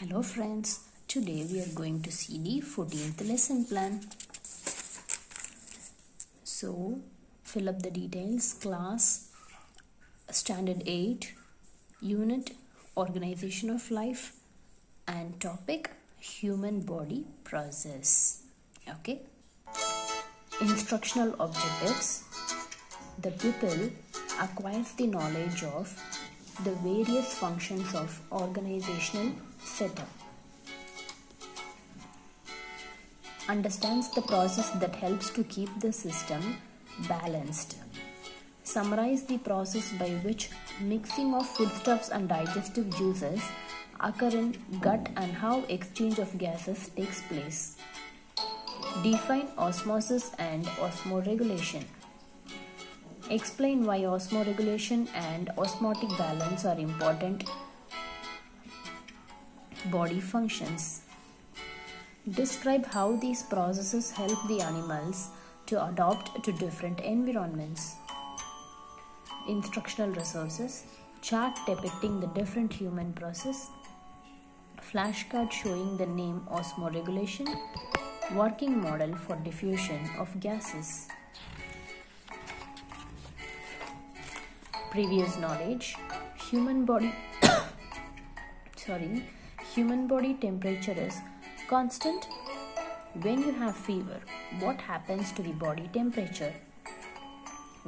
Hello friends, today we are going to see the 14th lesson plan. So, fill up the details class standard 8 unit organization of life and topic human body process. Okay. Instructional objectives the pupil acquires the knowledge of the various functions of organizational setup. Understands the process that helps to keep the system balanced. Summarize the process by which mixing of foodstuffs and digestive juices occur in gut and how exchange of gases takes place. Define osmosis and osmoregulation. Explain why osmoregulation and osmotic balance are important body functions. Describe how these processes help the animals to adapt to different environments. Instructional resources chart depicting the different human process, flashcard showing the name osmoregulation, working model for diffusion of gases. Previous knowledge human body sorry human body temperature is constant. When you have fever what happens to the body temperature?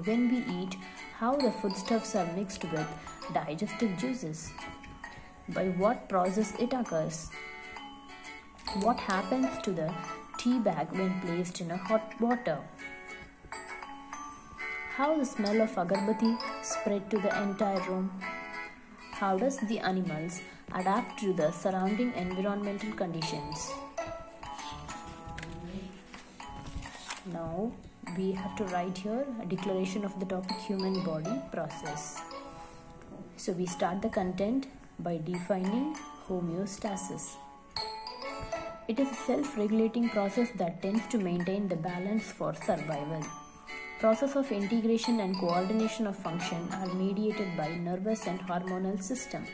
When we eat how the foodstuffs are mixed with digestive juices? By what process it occurs? What happens to the tea bag when placed in a hot water how the smell of agarbatti spread to the entire room? How does the animals adapt to the surrounding environmental conditions? Now we have to write here a declaration of the topic human body process. So we start the content by defining homeostasis. It is a self-regulating process that tends to maintain the balance for survival process of integration and coordination of function are mediated by nervous and hormonal system.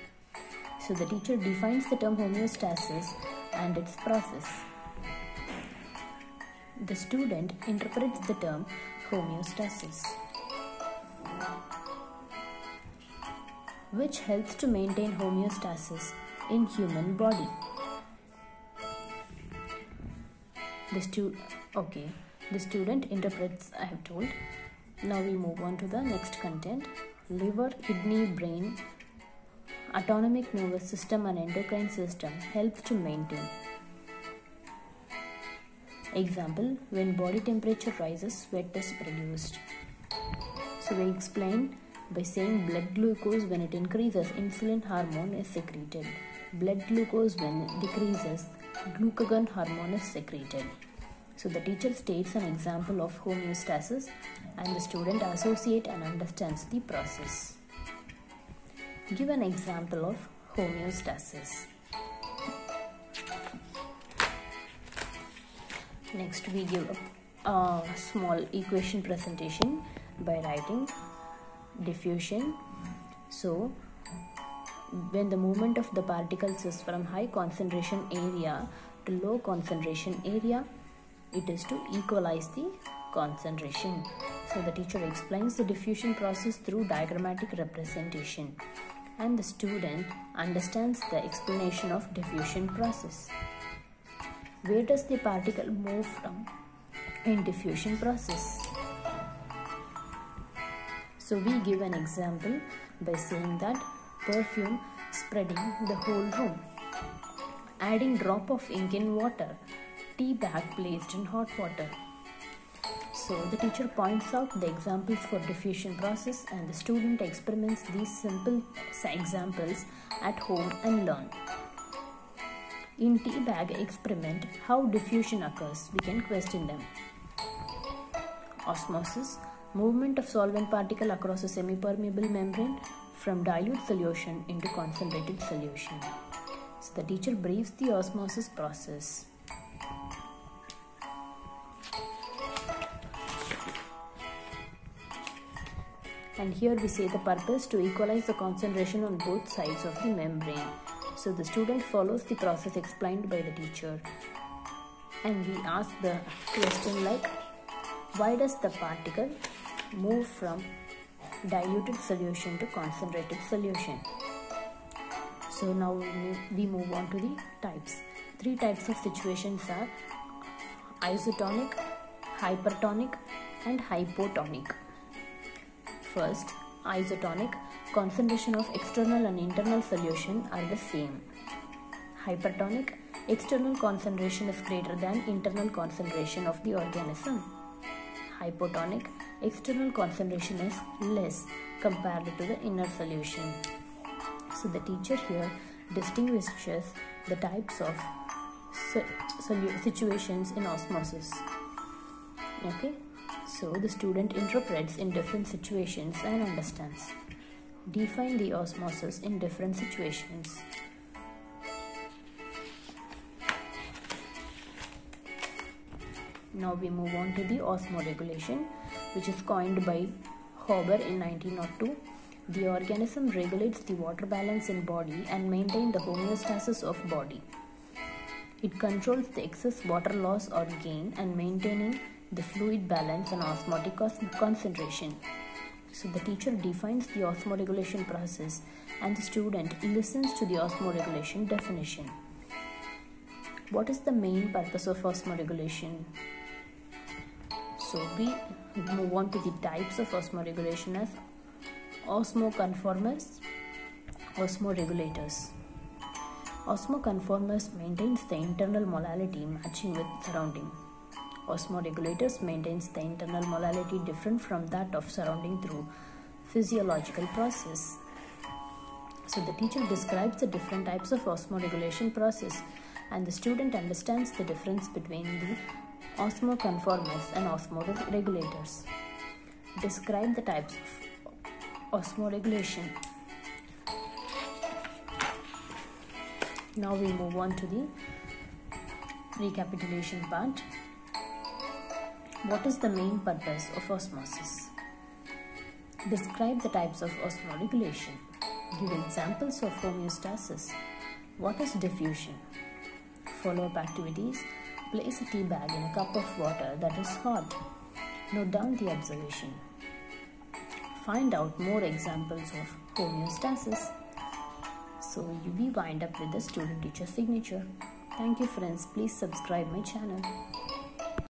So the teacher defines the term homeostasis and its process. The student interprets the term homeostasis which helps to maintain homeostasis in human body. The stu okay the student interprets i have told. Now we move on to the next content. Liver kidney brain. Autonomic nervous system and endocrine system help to maintain. Example when body temperature rises sweat is produced. So we explain by saying blood glucose when it increases insulin hormone is secreted. Blood glucose when it decreases glucagon hormone is secreted so the teacher states an example of homeostasis and the student associate and understands the process. Give an example of homeostasis. Next we give a, a small equation presentation by writing diffusion. So when the movement of the particles is from high concentration area to low concentration area it is to equalize the concentration. So the teacher explains the diffusion process through diagrammatic representation and the student understands the explanation of diffusion process. Where does the particle move from in diffusion process? So we give an example by saying that perfume spreading the whole room, adding drop of ink in water tea bag placed in hot water. So the teacher points out the examples for diffusion process and the student experiments these simple examples at home and learn. In tea bag experiment, how diffusion occurs, we can question them. Osmosis, movement of solvent particle across a semi-permeable membrane from dilute solution into concentrated solution. So the teacher briefs the osmosis process. And here we say the purpose to equalize the concentration on both sides of the membrane So the student follows the process explained by the teacher. And we ask the question like why does the particle move from diluted solution to concentrated solution? So now we move on to the types. Three types of situations are isotonic, hypertonic and hypotonic. First, isotonic concentration of external and internal solution are the same. Hypertonic external concentration is greater than internal concentration of the organism. Hypotonic external concentration is less compared to the inner solution. So the teacher here distinguishes the types of situations in osmosis. Okay, so the student interprets in different situations and understands. Define the osmosis in different situations. Now we move on to the osmoregulation, which is coined by Haber in 1902. The organism regulates the water balance in body and maintain the homeostasis of body. It controls the excess water loss or gain and maintaining the fluid balance and osmotic concentration. So the teacher defines the osmoregulation process and the student listens to the osmoregulation definition. What is the main purpose of osmoregulation? So we move on to the types of osmoregulation as osmoconformers, osmoregulators. Osmoconformers maintains the internal molality matching with surrounding. Osmoregulators maintains the internal molality different from that of surrounding through physiological process. So the teacher describes the different types of osmoregulation process and the student understands the difference between the osmoconformers and osmoregulators. Describe the types of osmoregulation. Now we move on to the recapitulation part. What is the main purpose of osmosis? Describe the types of osmoregulation. Give examples of homeostasis. What is diffusion? Follow-up activities. Place a tea bag in a cup of water that is hot. Note down the observation. Find out more examples of homeostasis. So we wind up with the student teacher signature. Thank you friends. Please subscribe my channel.